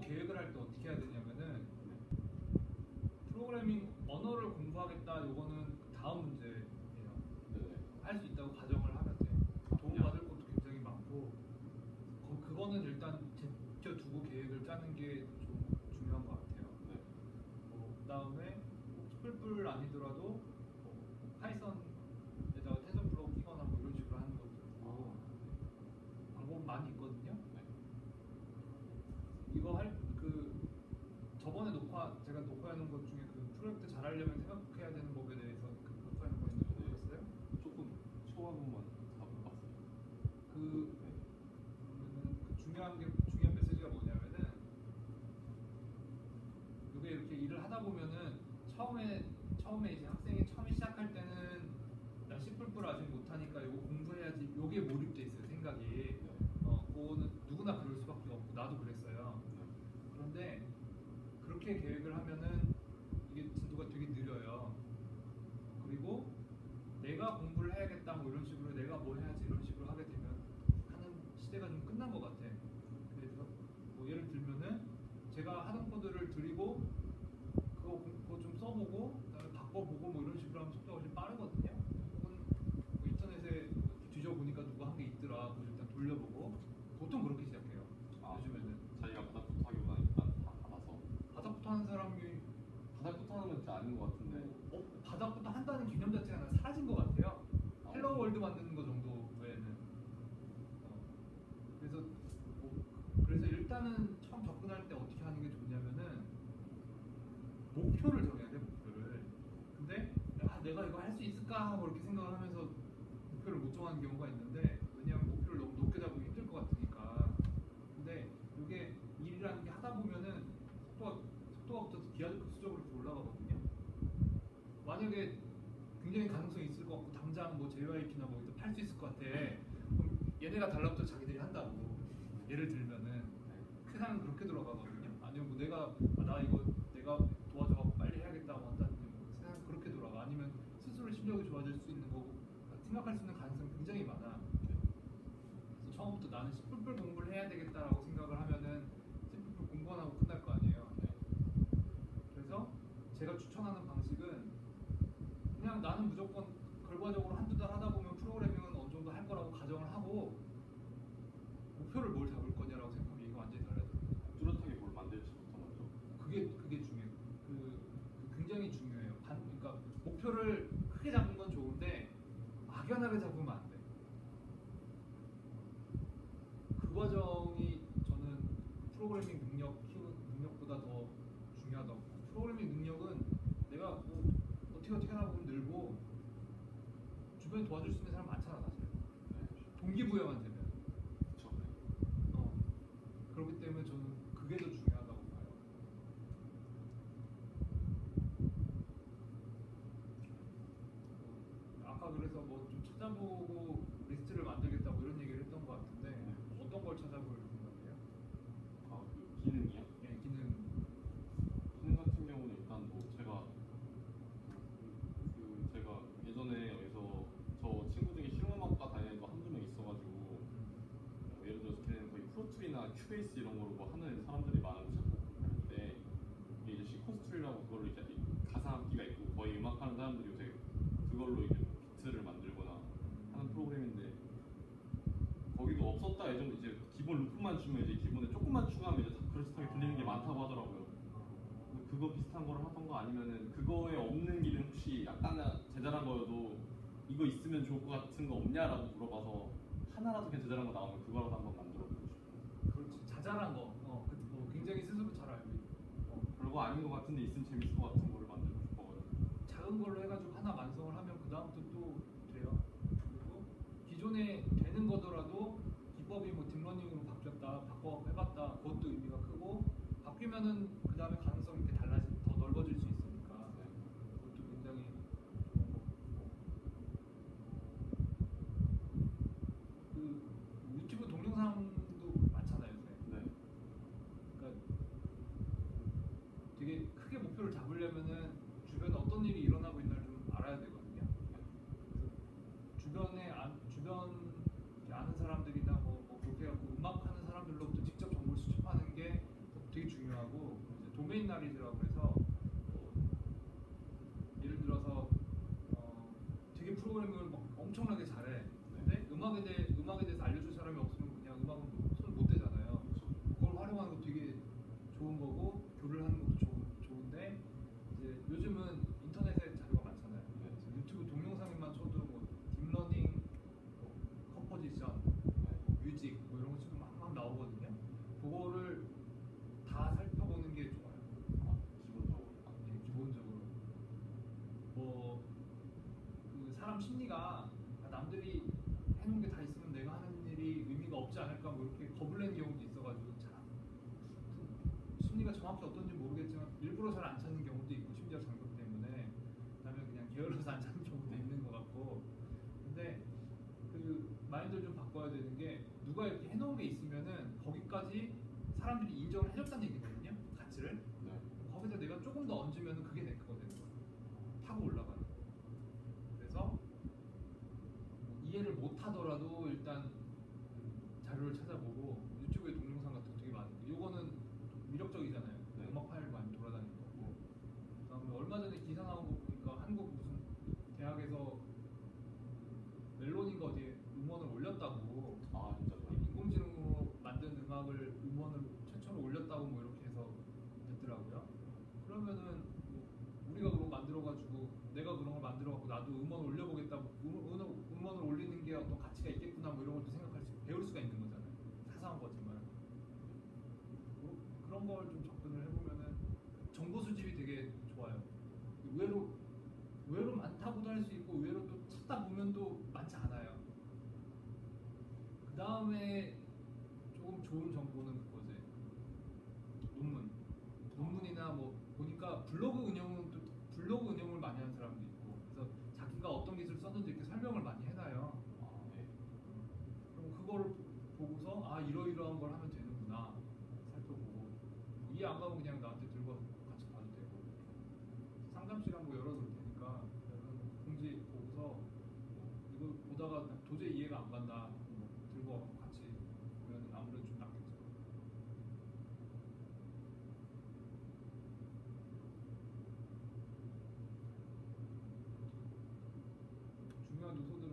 계획을 할 때 어떻게 해야 되냐면은 프로그래밍 언어를 공부하겠다 요거는 다음 문제예요. 할 수 있다고 가정을 하면 돼. 도움 받을 것도 굉장히 많고 거- 그거는 일단 제껴 두고 계획을 짜는 게 좀 중요한 것 같아요. 네. 뭐 그다음에 뿔뿔 아니더라도 뭐 Python에다가 TensorFlow 끼거나 뭐 이런 식으로 하는 것도 있고 방법 많이 있거든요. 네. 이거 할 그 저번에 녹화 제가 녹화해 놓은 것 중에 그 프로젝트 잘하려면 생각해야 되는 법에 대해서 그 녹화해 놓은 거 있는데 보셨어요? 조금 초과금만 잡았어요. 그 네. 그 중요한 게 중요한 메시지가 뭐냐면은 이게 이렇게 일을 하다 보면은 처음에 처음에 이제 학생이 처음에 시작할 때는 나 C++ 아직 못하니까 이거 공부해야지 요게 몰입돼 있어요 생각이 어 그거는 누구나 그럴 수밖에 없고 나도 그랬어요 네. 그런데 그렇게 계획을 하면은 이게 진도가 되게 느려요. 그리고 내가 공부를 해야겠다 뭐 이런 식으로 내가 뭐 해야지 이런 식으로 하게 되면 하는 시대가 좀 끝난 것 같아. 그래서 뭐 예를 들면은 제가 드리고 그거 공- 그거 좀 써보고 그다음에 바꿔보고 뭐 이런 식으로 하면 속도가 좀 빠르거든요. 혹은 뭐 인터넷에 뒤져보니까 누가 한 게 있더라. 그걸 일단 돌려보고 보통 그렇게 시작해요. 아, 요즘에는. 자기가 바닥부터 하기보다 일단 다 받아서 바닥부터 하는 사람이 바닥부터 하는 건 진짜 아닌 것 같은데 어, 바닥부터 한다는 개념 자체가 사라진 것 같아요. 아, Hello World 만드는 거 정도 외에는. 어, 그래서 뭐, 그래서 일단은 처음 접근할 때 어떻게 하는 게 좋냐면은 목표를 정해야 돼 목표를. 근데 아, 내가 이거 할 수 있을까 하고 이렇게 생각을 하면서 목표를 못 정하는 경우가 있는데 왜냐하면 목표를 너무 높게 잡으면 힘들 것 같으니까. 근데 이게 일이라는 게 하다 보면은 속도가 속도가 붙어서 기하급수적으로 올라가거든요. 만약에 굉장히 가능성이 있을 것 같고 당장 뭐 JYP나 뭐 이렇게 팔수 있을 것 같아. 그럼 얘네가 달라붙어 자기들이 한다고. 예를 들면은 네. 세상은 그렇게 돌아가거든요. 아니면 뭐 내가 아, 나 이거 내가 도와줘갖고 빨리 해야겠다고 한다는 뭐 세상은 그렇게 돌아가. 아니면 스스로 실력이 좋아질 수 있는 거고 생각할 수 있는 가능성이 굉장히 많아. 그래서 처음부터 나는 C++ 공부를 해야 되겠다라고 생각을 하면은 C++ 공부 안 하고 끝날 거 아니에요. 네. 그래서 제가 추천하는 방식은 그냥 나는 무조건 결과적으로 한두 달 하다 보면 프로그래밍은 어느 정도 할 거라고 가정을 하고 목표를 뭘 잡을 거냐라고 생각하면 이거 완전히 달라져요. 뚜렷하게 뭘 만들지부터 먼저 그게 그게 중요해요. 그, 그 굉장히 중요해요. 반, 그러니까 목표를 크게 잡는 건 좋은데 막연하게 잡으면 안 돼. 그 과정이 저는 프로그래밍 능력 키우는 능력보다 더 중요하다고. 프로그래밍 능력은 내가 뭐 어떻게 어떻게 하다 보면 늘고 주변에 도와줄 수 있는 사람 많잖아 사실. 네. 동기부여만 되면. 네. 어, 그렇기 때문에 저는 그게 더 중요하다고 봐요. 어, 아까 그래서 뭐 좀 찾아보고 리스트를 만들겠다고 이런 얘기를 했던 것 같은데 어떤 걸 찾아볼 생각이에요? 아, 그 기능이요? 예, 기능. 기능 같은 경우는 일단 뭐 제가 그 제가 예전에 여기서 저 친구 중에 실용음악과 다니는 거 한두 명 있어가지고 뭐 예를 들어서 걔는 거의 Pro Tools이나 Cubase 이런 거로 뭐 하는 사람들이 많은 작곡하는데 이게 이제 sequence tool이라고 그걸로 이제 가상악기가 있고 거의 음악하는 사람들이 요새 그걸로 이제 비트를 만들거나 하는 프로그램인데 없었다 예전에 이제 기본 루프만 주면 이제 기본에 조금만 추가하면 이제 다 그럴듯하게 들리는 게 많다고 하더라고요. 그거 비슷한 거를 하던 거 아니면은 그거에 없는 기능 혹시 약간 자잘한 거여도 이거 있으면 좋을 것 같은 거 없냐라고 물어봐서 하나라도 그냥 자잘한 거 나오면 그거라도 한번 만들어 보고 싶어요. 그렇지. 자잘한 거. 어, 그, 뭐 굉장히 스스로 잘 알고 있고. 어, 별거 아닌 것 같은데 있으면 재밌을 것 같은 거를 만들고 싶어가지고. 작은 걸로 해가지고 하나 완성을 하면 그 다음부터 또 돼요. 그리고 기존에 되는 거더라도 기법이 뭐 deep learning으로 바뀌었다, 바꿔 해봤다, 그것도 의미가 크고 바뀌면은 그 다음에 가능성이 이렇게 달라지, 더 넓어질 수 있으니까 네. 그것도 굉장히 좋은 거고. 그 유튜브 동영상도 많잖아요, 요새. 네. 그러니까 되게 크게 목표를 잡으려면은 주변에 어떤 일이 일어나고 있나를 좀 알아야 되거든요. 그래서 주변에 아, 주변 이렇게 아는 사람들이나 뭐, 뭐 그렇게 해갖고 음악 하는 사람들로부터 직접 정보를 수집하는 게 되게 중요해요. domain knowledge라고 해서 뭐 예를 들어서 어, 되게 프로그래밍을 막 엄청나게 잘해. 근데 음악에 대해 음악에 대해서 알려줄 사람이 없으면 그냥 음악은 손못 대잖아요. 그걸 활용하는 거 되게 좋은 거고 교류를 하는 것도 좋, 좋은데 이제 요즘은 인터넷에 자료가 많잖아요. 네. 유튜브 동영상에만 쳐도 뭐 deep learning, 뭐 composition, 네. 뭐 뮤직 뭐 이런 거 지금 막막 나오거든요. 그거를 다 살펴보는 게 좋아요. 아, 기본적으로. 아, 예, 기본적으로 뭐 그 사람 심리가 아, 남들이 해놓은 게 다 있으면 내가 하는 일이 의미가 없지 않을까 뭐 이렇게 겁을 낸 경우도 있어가지고 잘 심리가 정확히 어떤지 모르겠지만 일부러 잘 안 찾는 경우도 있고 심지어 장벽 때문에 그다음에 그냥 게을러서 안 찾는 경우도 있는 것 같고. 근데 그 마인드를 좀 바꿔야 되는 게 누가 이렇게 해놓은 게 있으면은 거기까지 사람들이 인정을 해줬다는 얘기거든요 가치를 네. 거기다 내가 조금 더 얹으면 그게 내 거가 되는 거야. 타고 올라가는 거. 그래서 뭐 이해를 못 하더라도 일단 그 자료를 찾아보고 유튜브에 동영상 같은 거 되게 많고 요거는 위력적이잖아요. 네. 음악 파일 많이 돌아다니는 거고. 그다음에 얼마 전에 기사 나온 거 보니까 한국 무슨 대학에서 멜론인가 어디에 음원을 올렸다고 아, 진짜요? 인공지능으로 만든 음악을 음원을 최초로 올렸다고 뭐 이렇게 해서 됐더라고요. 그러면은 뭐 우리가 그런 거 만들어가지고 내가 그런 걸 만들어갖고 나도 음원 올려보겠다. 뭐 음, 어떤 가치가 있겠구나 뭐 이런 것도 생각할 수 배울 수가 있는 거잖아요. 사소한 거지만 뭐 그런 걸 좀 접근을 해보면은 정보 수집이 되게 좋아요. 의외로 의외로 많다고도 할 수 있고 의외로 또 찾다 보면 또 많지 않아요. 그 다음에 조금 좋은 정보는 그거지. 논문. 논문이나 뭐 보니까 블로그 운영을 많이 하는 사람도 있고 그래서 자기가 어떤 기술 썼는지 이렇게 설명을 많이 해놔요. 아, 네. 그럼 그거를 보고서 아 이러이러한 걸 하면 되는구나 살펴보고 이해 안 가면 그냥 나한테 들고 와서 같이 봐도 되고 시간 뭐 열어둘 테니까 여러분 공지 보고서 뭐 이거 보다가 도저히 이해가 안 간다 뭐 들고 같이 보면 아무래도 좀 낫겠죠. 중요한 요소들은